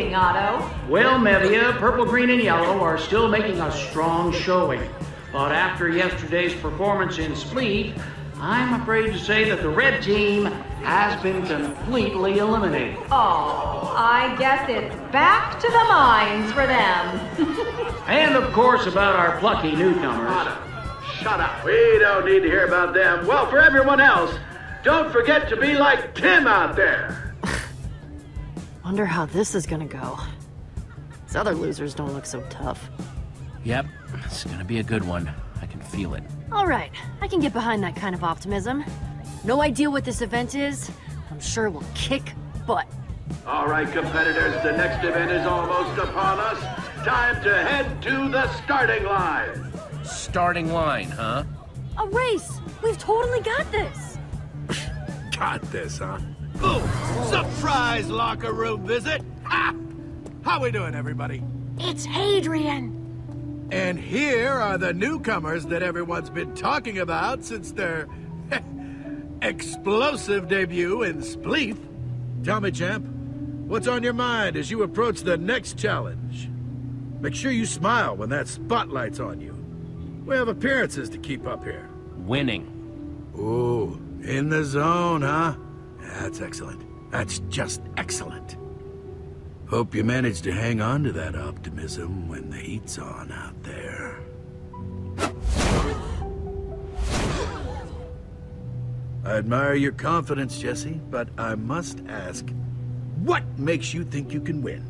looking, Otto? Well, Mevia, purple, green, and yellow are still making a strong showing. But after yesterday's performance in Spleef, I'm afraid to say that the red team has been completely eliminated. Oh, I guess it's back to the mines for them. and of course, about our plucky newcomers. Otto, shut up. We don't need to hear about them. Well, for everyone else, don't forget to be like Tim out there. Wonder how this is gonna go. These other losers don't look so tough. Yep, it's gonna be a good one. I can feel it. Alright, I can get behind that kind of optimism. No idea what this event is. I'm sure we'll kick butt. All right, competitors, the next event is almost upon us. Time to head to the starting line. Starting line, huh? A race! We've totally got this! Got this, huh? Ooh, surprise locker room visit! Ha! How we doing, everybody? It's Hadrian! And here are the newcomers that everyone's been talking about since their explosive debut in Spleef. Tell me, champ, what's on your mind as you approach the next challenge? Make sure you smile when that spotlight's on you. We have appearances to keep up here. Winning. Ooh, in the zone, huh? That's excellent. That's just excellent. Hope you manage to hang on to that optimism when the heat's on out there. I admire your confidence, Jesse, but I must ask, what makes you think you can win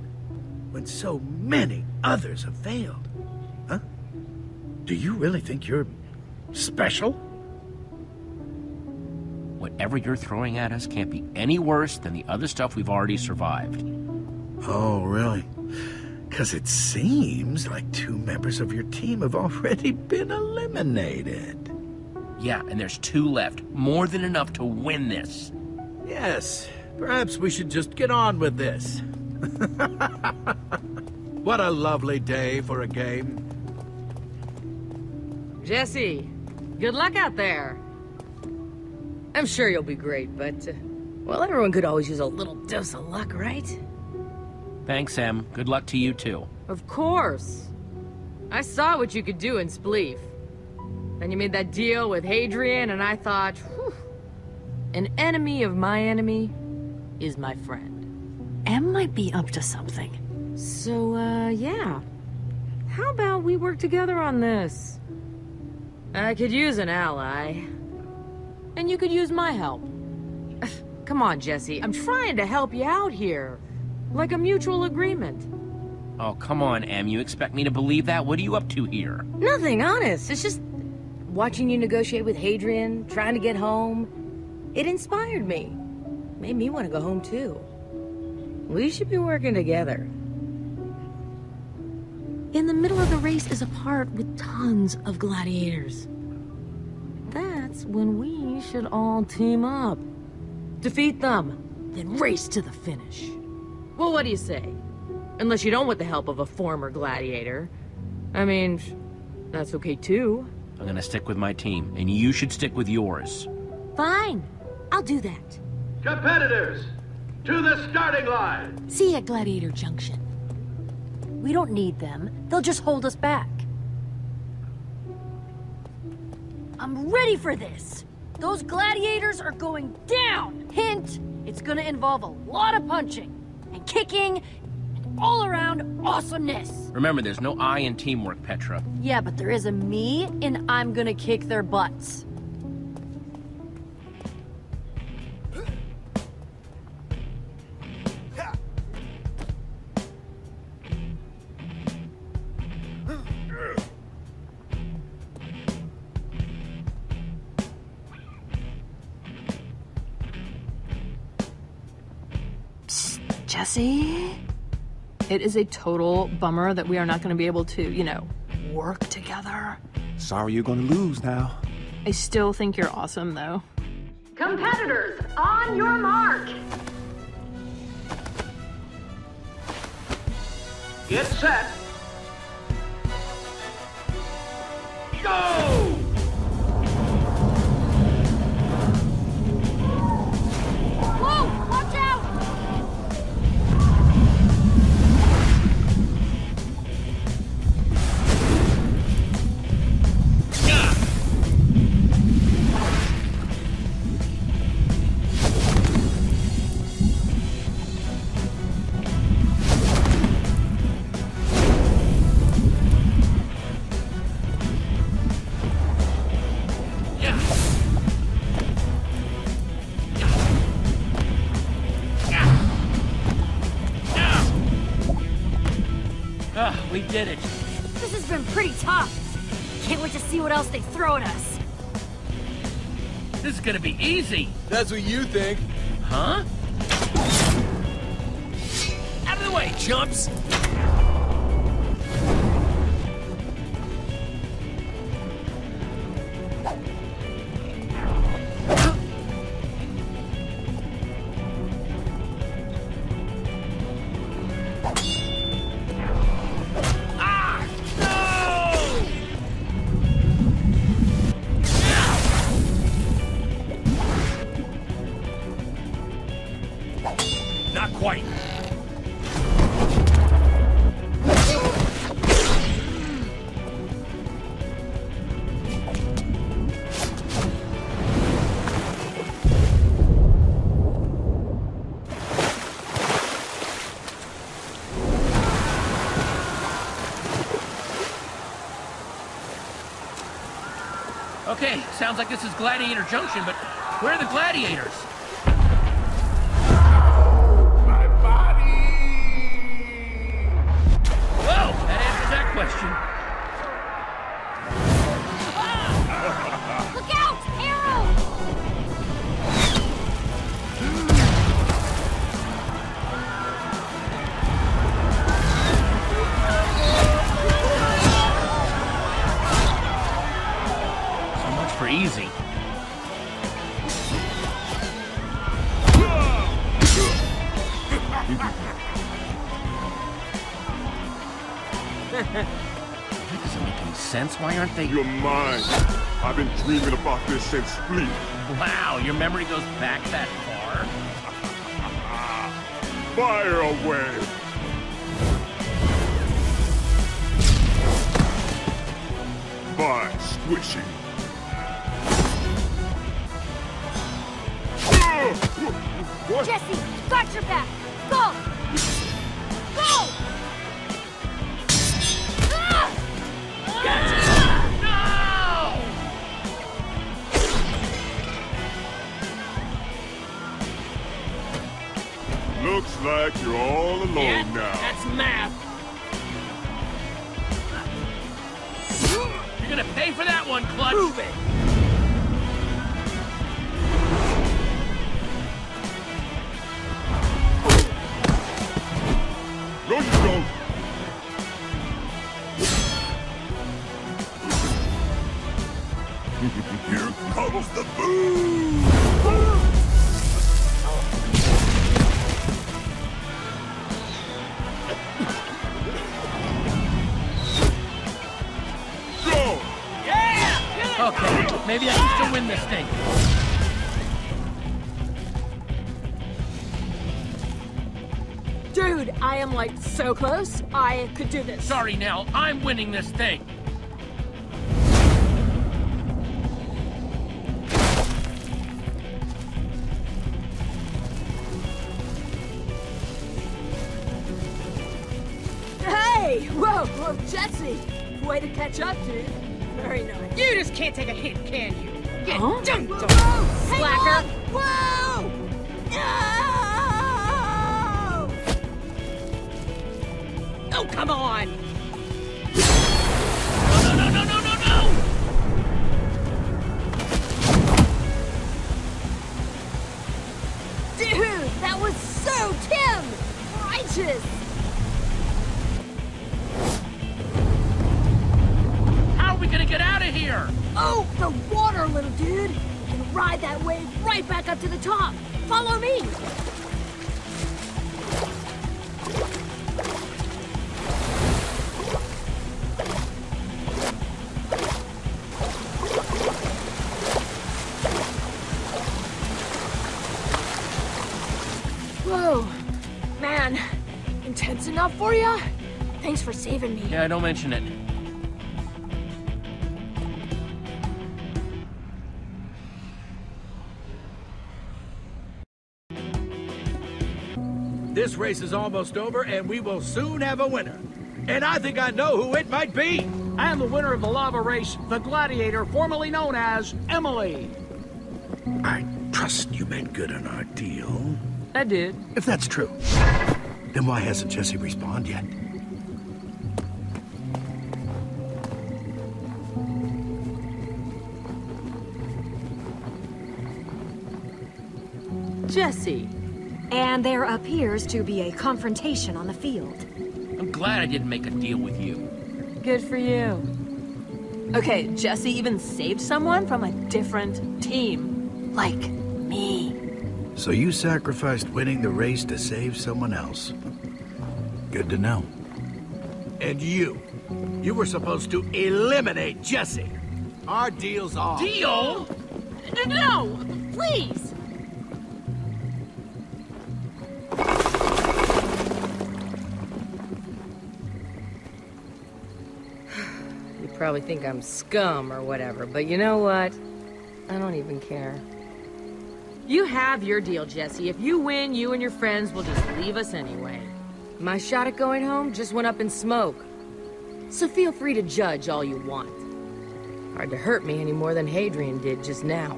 when so many others have failed? Huh? Do you really think you're special? Whatever you're throwing at us can't be any worse than the other stuff we've already survived. Oh, really? Because it seems like two members of your team have already been eliminated. Yeah, and there's two left. More than enough to win this. Yes, perhaps we should just get on with this. what a lovely day for a game. Jesse, good luck out there. I'm sure you'll be great, but, uh, well, everyone could always use a little dose of luck, right? Thanks, Em. Good luck to you, too. Of course. I saw what you could do in Spleef. Then you made that deal with Hadrian, and I thought, whew, an enemy of my enemy is my friend. Em might be up to something. So, uh, yeah. How about we work together on this? I could use an ally. And you could use my help. Come on, Jesse. I'm trying to help you out here. Like a mutual agreement. Oh, come on, Em. You expect me to believe that? What are you up to here? Nothing, honest. It's just watching you negotiate with Hadrian, trying to get home. It inspired me. Made me want to go home, too. We should be working together. In the middle of the race is a part with tons of gladiators. That's when we should all team up. Defeat them, then race to the finish. Well, what do you say? Unless you don't want the help of a former gladiator. I mean, that's okay too. I'm gonna stick with my team, and you should stick with yours. Fine. I'll do that. Competitors, to the starting line. See you at Gladiator Junction. We don't need them. They'll just hold us back. I'm ready for this. Those gladiators are going down. Hint, it's gonna involve a lot of punching and kicking and all around awesomeness. Remember, there's no I in teamwork, Petra. Yeah, but there is a me, and I'm gonna kick their butts. It is a total bummer that we are not going to be able to, you know, work together. Sorry you're gonna lose now. I still think you're awesome, though. Competitors, on your mark. Get set. go! Throw at us. This is gonna be easy. That's what you think. Huh? Out of the way, chumps! Sounds like this is Gladiator Junction, but where are the gladiators? My body! Whoa, that answers that question. Easy. That doesn't make any sense. Why aren't they? You're mine. I've been dreaming about this since Spleef. Wow, your memory goes back that far? Fire away! Bye, squishy. What? Jesse, got your back! Go! Go! Ah! Looks like you're all alone Yeah, now. that's math. You're gonna pay for that one, Clutch. Prove it. Can still win this thing. Dude, I am like so close. I could do this. Sorry, Nell. I'm winning this thing. Hey! Whoa, whoa, Jesse! Way to catch up, dude. Very nice. You just can't take a hit, can you? Huh? on. Whoa! Slacker. Whoa! No! Saving me. Yeah, don't mention it. This race is almost over, and we will soon have a winner. And I think I know who it might be. I am the winner of the lava race, the gladiator formerly known as Emily. I trust you made good on our deal. I did. If that's true, then why hasn't Jesse respawned yet? Jesse. And there appears to be a confrontation on the field. I'm glad I didn't make a deal with you. Good for you. Okay, Jesse even saved someone from a different team. Like me. So you sacrificed winning the race to save someone else. Good to know. And you. You were supposed to eliminate Jesse. Our deal's off. Deal? No! Please! Probably think I'm scum or whatever, but you know what? I don't even care. You have your deal, Jesse. If you win, you and your friends will just leave us anyway. My shot at going home just went up in smoke. So feel free to judge all you want. Hard to hurt me any more than Hadrian did just now.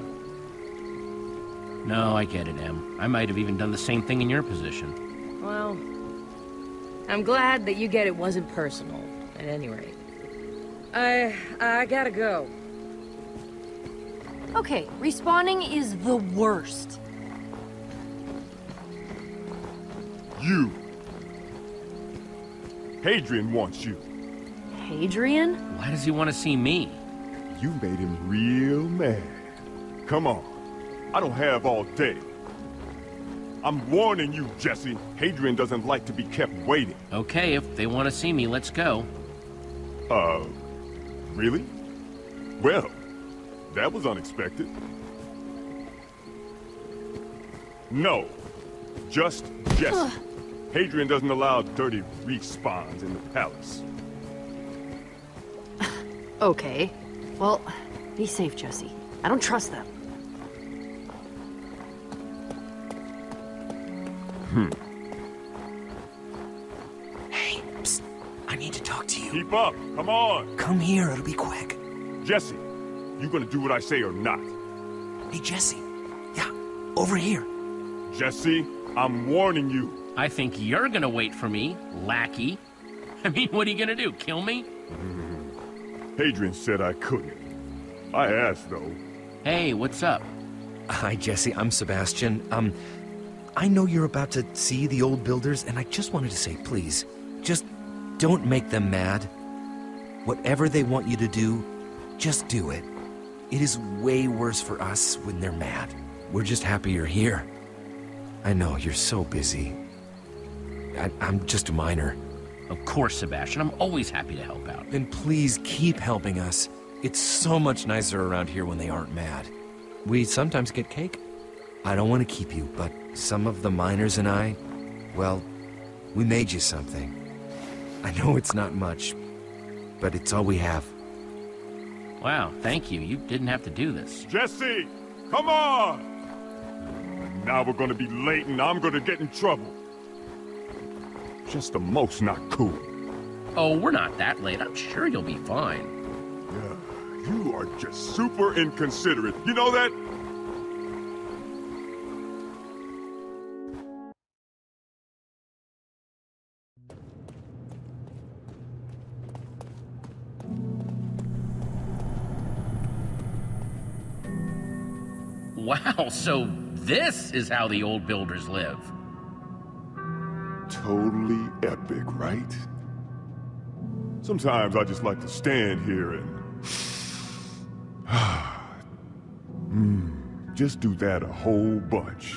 No, I get it, Em. I might have even done the same thing in your position. Well, I'm glad that you get it wasn't personal, at any rate. I... I gotta go. Okay, respawning is the worst. You. Hadrian wants you. Hadrian? Why does he want to see me? You made him real mad. Come on. I don't have all day. I'm warning you, Jesse. Hadrian doesn't like to be kept waiting. Okay, if they want to see me, let's go. Uh, really? Well, that was unexpected. No, just Jesse. Hadrian doesn't allow dirty respawns in the palace. Okay. Well, be safe, Jesse. I don't trust them. Hey, Keep up, come on. Come here, it'll be quick. Jesse, you gonna do what I say or not? Hey, Jesse. Yeah, over here. Jesse, I'm warning you. I think you're gonna wait for me, lackey. I mean, what are you gonna do, kill me? Hadrian said I couldn't. I asked, though. Hey, what's up? Hi, Jesse. I'm Sebastian. Um, I know you're about to see the old builders, and I just wanted to say, please, just don't make them mad. Whatever they want you to do, just do it. It is way worse for us when they're mad. We're just happy you're here. I know, you're so busy. I, I'm just a miner. Of course, Sebastian. I'm always happy to help out. Then please keep helping us. It's so much nicer around here when they aren't mad. We sometimes get cake. I don't want to keep you, but some of the miners and I, well, we made you something. I know it's not much, but it's all we have. Wow, thank you. You didn't have to do this. Jesse, come on! Now we're gonna be late and I'm gonna get in trouble. Just the most not cool. Oh, we're not that late. I'm sure you'll be fine. Yeah, you are just super inconsiderate. You know that? Wow, so this is how the old builders live. Totally epic, right? Sometimes I just like to stand here and... Hmm, just do that a whole bunch.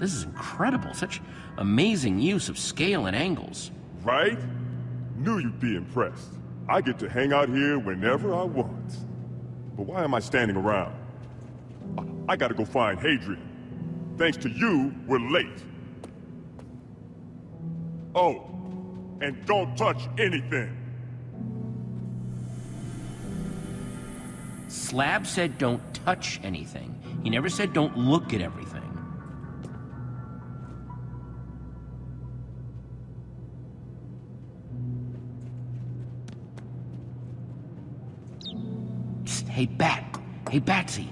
This is incredible. Such amazing use of scale and angles. Right? Knew you'd be impressed. I get to hang out here whenever I want. But why am I standing around? I, gotta go find Hadrian. Thanks to you, we're late. Oh, and don't touch anything. Slab said don't touch anything. He never said don't look at everything. Hey, Bat. Hey, Batsy.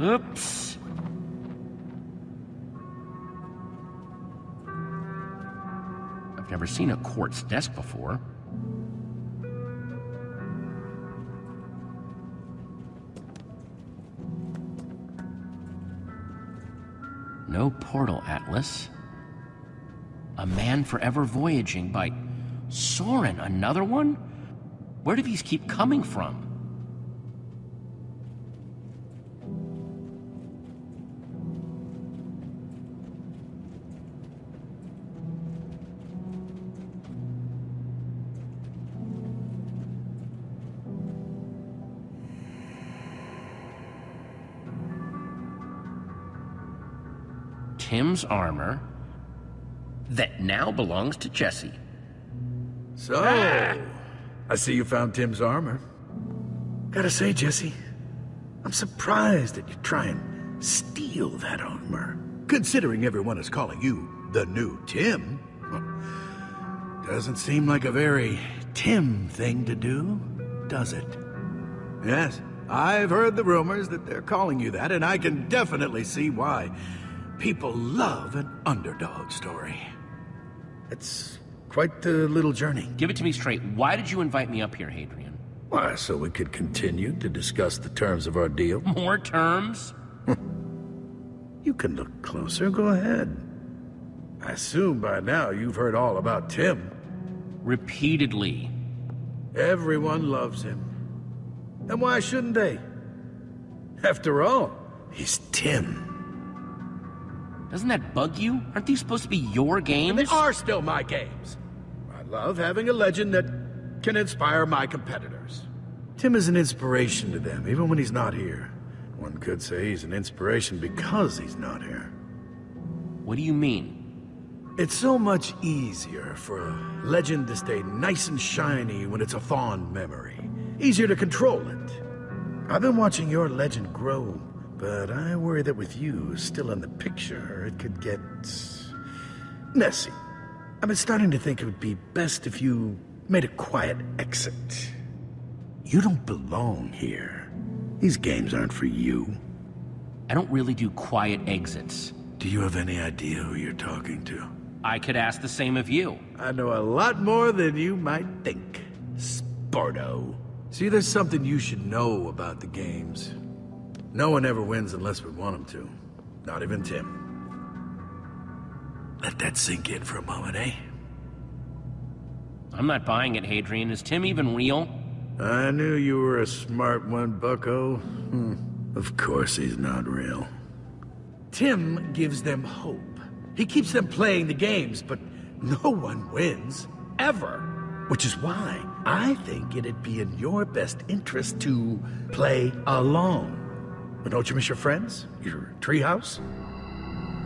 Oops. I've never seen a quartz desk before. No portal atlas. A man forever voyaging by Soren. Another one? Where do these keep coming from? Tim's armor that now belongs to Jesse. So, I see you found Tim's armor. Gotta say, Jesse, I'm surprised that you try and steal that armor. Considering everyone is calling you the new Tim. Doesn't seem like a very Tim thing to do, does it? Yes, I've heard the rumors that they're calling you that, and I can definitely see why. People love an underdog story. It's quite the little journey. Give it to me straight. Why did you invite me up here, Hadrian? Why, so we could continue to discuss the terms of our deal. More terms? you can look closer, go ahead. I assume by now you've heard all about Tim. Repeatedly. Everyone loves him. And why shouldn't they? After all, he's Tim. Doesn't that bug you? Aren't these supposed to be your games? And they are still my games. I love having a legend that can inspire my competitors. Tim is an inspiration to them, even when he's not here. One could say he's an inspiration because he's not here. What do you mean? It's so much easier for a legend to stay nice and shiny when it's a fond memory. Easier to control it. I've been watching your legend grow but I worry that with you still in the picture, it could get... messy. I've been starting to think it would be best if you made a quiet exit. You don't belong here. These games aren't for you. I don't really do quiet exits. Do you have any idea who you're talking to? I could ask the same of you. I know a lot more than you might think. Sparto. See, there's something you should know about the games. No one ever wins unless we want them to. Not even Tim. Let that sink in for a moment, eh? I'm not buying it, Hadrian. Is Tim even real? I knew you were a smart one, bucko. Hmm. Of course he's not real. Tim gives them hope. He keeps them playing the games, but no one wins. Ever. Which is why I think it'd be in your best interest to play along. But don't you miss your friends? Your treehouse?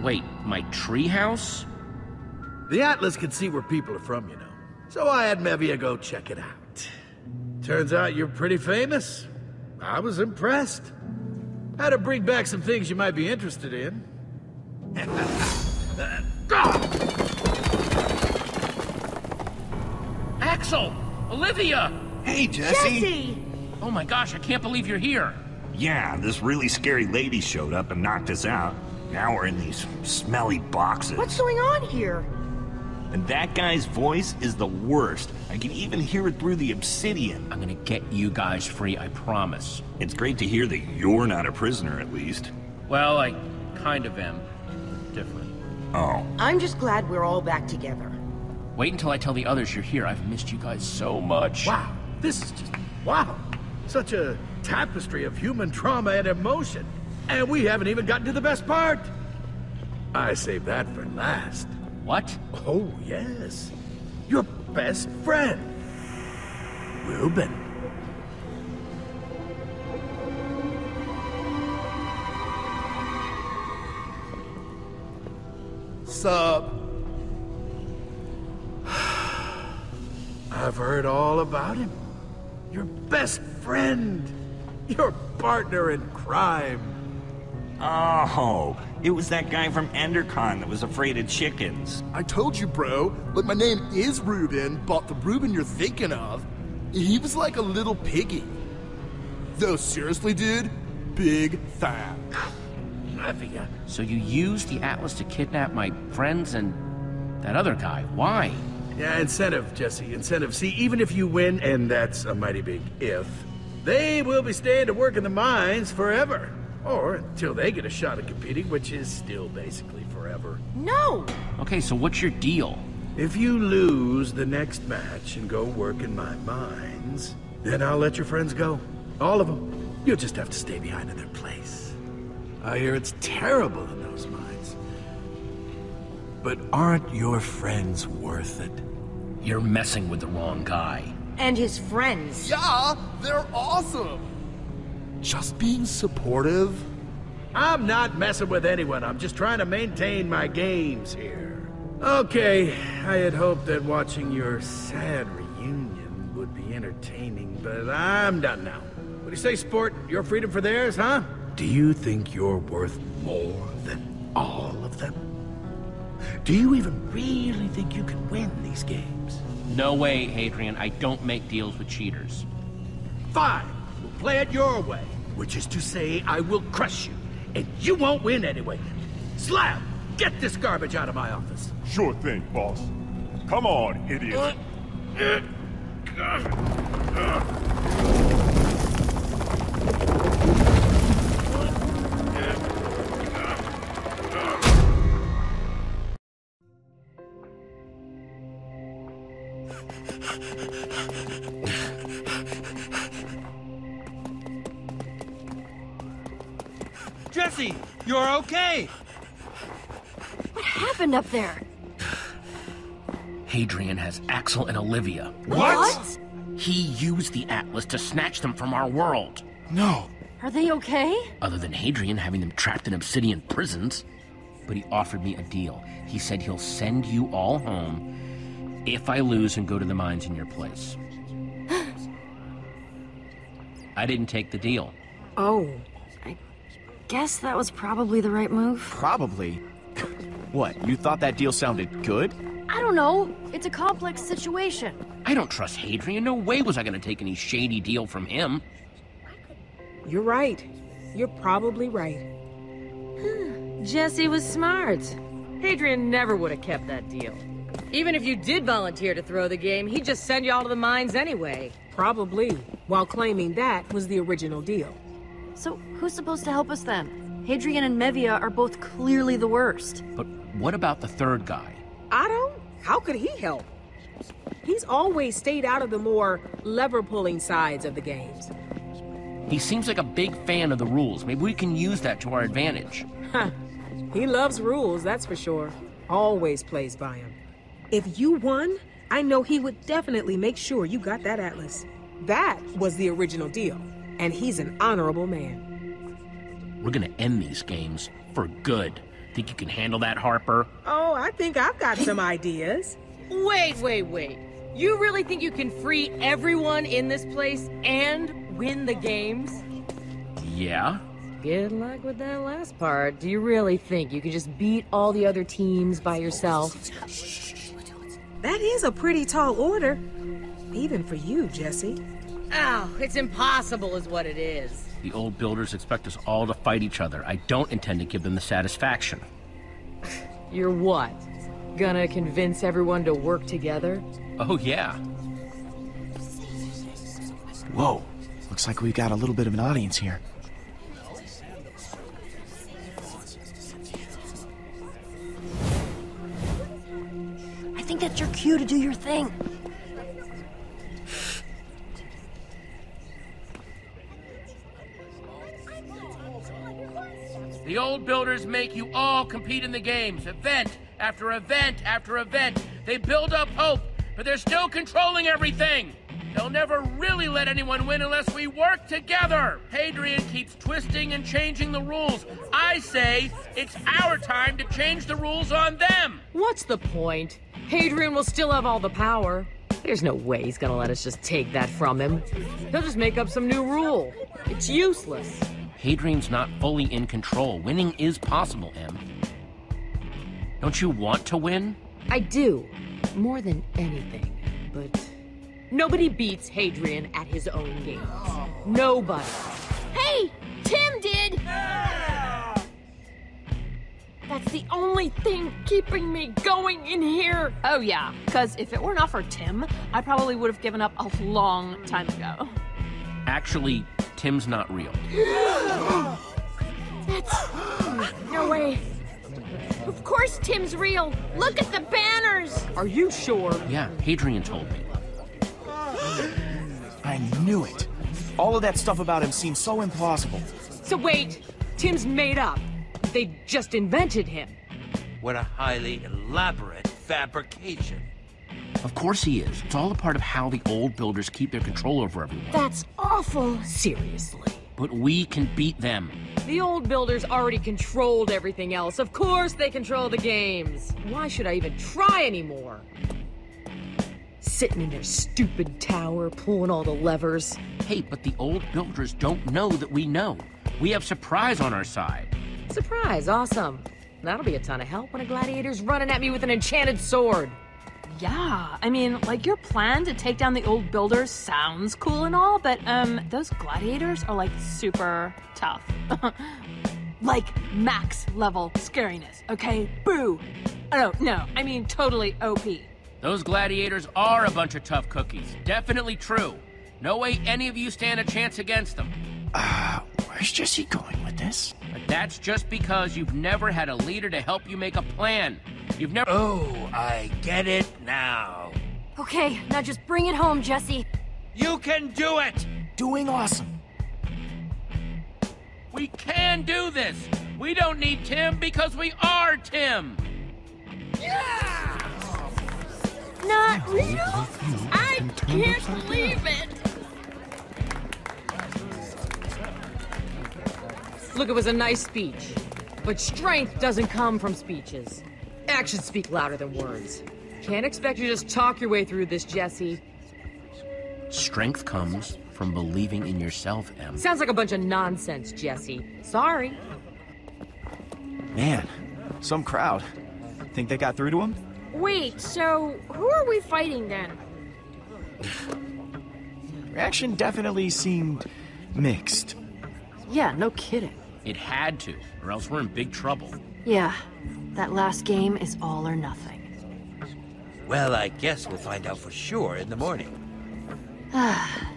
Wait, my treehouse? The Atlas can see where people are from, you know. So I had Mevia go check it out. Turns out you're pretty famous. I was impressed. Had to bring back some things you might be interested in. Axel! Olivia! Hey, Jesse! Jesse! Oh my gosh, I can't believe you're here. Yeah, this really scary lady showed up and knocked us out. Now we're in these smelly boxes. What's going on here? And that guy's voice is the worst. I can even hear it through the obsidian. I'm gonna get you guys free, I promise. It's great to hear that you're not a prisoner, at least. Well, I kind of am. Different. Oh. I'm just glad we're all back together. Wait until I tell the others you're here. I've missed you guys so much. Wow, this is just... wow. Such a tapestry of human trauma and emotion. And we haven't even gotten to the best part. I saved that for last. What? Oh, yes. Your best friend. Reuben. Sup? I've heard all about him. Your best friend. Your partner in crime. Oh, it was that guy from Endercon that was afraid of chickens. I told you, bro. But my name is Reuben, but the Reuben you're thinking of, he was like a little piggy. Though seriously, dude, big fan. Mafia. So you used the Atlas to kidnap my friends and that other guy. Why? Yeah, incentive, Jesse, incentive. See, even if you win, and that's a mighty big if, they will be staying to work in the mines forever. Or until they get a shot at competing, which is still basically forever. No! Okay, so what's your deal? If you lose the next match and go work in my mines, then I'll let your friends go. All of them. You'll just have to stay behind in their place. I hear it's terrible in those mines. But aren't your friends worth it? You're messing with the wrong guy. And his friends. Yeah, they're awesome. Just being supportive. I'm not messing with anyone. I'm just trying to maintain my games here. Okay, I had hoped that watching your sad reunion would be entertaining, but I'm done now. What do you say, sport? Your freedom for theirs, huh? Do you think you're worth more than all of them? Do you even really think you can win these games? No way, Hadrian. I don't make deals with cheaters. Fine. We'll play it your way. Which is to say, I will crush you. And you won't win anyway. Slab, get this garbage out of my office. Sure thing, boss. Come on, idiot. Uh, uh, uh, Jesse, you're okay. What happened up there? Hadrian has Axel and Olivia. What? He used the Atlas to snatch them from our world. No. Are they okay? Other than Hadrian having them trapped in obsidian prisons. But he offered me a deal. He said he'll send you all home if I lose and go to the mines in your place. I didn't take the deal. Oh. I guess that was probably the right move. Probably. what, you thought that deal sounded good? I don't know. It's a complex situation. I don't trust Hadrian. No way was I going to take any shady deal from him. You're right. You're probably right. Jesse was smart. Hadrian never would have kept that deal. Even if you did volunteer to throw the game, he'd just send you all to the mines anyway. Probably, while claiming that was the original deal. So, who's supposed to help us then? Hadrian and Mevia are both clearly the worst. But what about the third guy? Otto? How could he help? He's always stayed out of the more lever-pulling sides of the games. He seems like a big fan of the rules. Maybe we can use that to our advantage. Huh. He loves rules, that's for sure. Always plays by them. If you won, I know he would definitely make sure you got that atlas. That was the original deal, and he's an honorable man. We're gonna end these games for good. Think you can handle that, Harper? Oh, I think I've got some ideas. Wait, wait, wait. You really think you can free everyone in this place and win the games? Yeah. Good luck with that last part. Do you really think you can just beat all the other teams by yourself? That is a pretty tall order. Even for you, Jesse. Oh, it's impossible is what it is. The old builders expect us all to fight each other. I don't intend to give them the satisfaction. You're what? Gonna convince everyone to work together? Oh, yeah. Whoa, looks like we've got a little bit of an audience here. Cue to do your thing. The old builders make you all compete in the games, event after event after event. They build up hope, but they're still controlling everything. They'll never really let anyone win unless we work together. Hadrian keeps twisting and changing the rules. I say it's our time to change the rules on them. What's the point? Hadrian will still have all the power. There's no way he's gonna let us just take that from him. He'll just make up some new rule. It's useless. Hadrian's not fully in control. Winning is possible, Em. Don't you want to win? I do, more than anything. But nobody beats Hadrian at his own games. Nobody. Hey, Tim did! That's the only thing keeping me going in here. Oh, yeah, because if it were not for Tim, I probably would have given up a long time ago. Actually, Tim's not real. That's. No way. Of course Tim's real. Look at the banners. Are you sure? Yeah, Hadrian told me. I knew it. All of that stuff about him seems so implausible. So wait, Tim's made up. They just invented him. What a highly elaborate fabrication. Of course he is. It's all a part of how the old builders keep their control over everyone. That's awful. Seriously. But we can beat them. The old builders already controlled everything else. Of course they control the games. Why should I even try anymore? Sitting in their stupid tower, pulling all the levers. Hey, but the old builders don't know that we know. We have surprise on our side. Surprise, awesome. That'll be a ton of help when a gladiator's running at me with an enchanted sword. Yeah, I mean, like your plan to take down the old builders sounds cool and all, but um, those gladiators are like super tough. like max level scariness, okay? Boo! Oh, no, no, I mean totally OP. Those gladiators are a bunch of tough cookies. Definitely true. No way any of you stand a chance against them. Uh, where's Jesse going with this? But that's just because you've never had a leader to help you make a plan. You've never. Oh, I get it now. Okay, now just bring it home, Jesse. You can do it! Doing awesome. We can do this! We don't need Tim because we are Tim! Yeah! Not real? I can't believe it! Look, it was a nice speech. But strength doesn't come from speeches. Actions speak louder than words. Can't expect you to just talk your way through this, Jesse. Strength comes from believing in yourself, Em. Sounds like a bunch of nonsense, Jesse. Sorry. Man, some crowd. Think they got through to him? Wait, so who are we fighting then? Reaction definitely seemed mixed. Yeah, no kidding. It had to, or else we're in big trouble. Yeah, that last game is all or nothing. Well, I guess we'll find out for sure in the morning. Ah,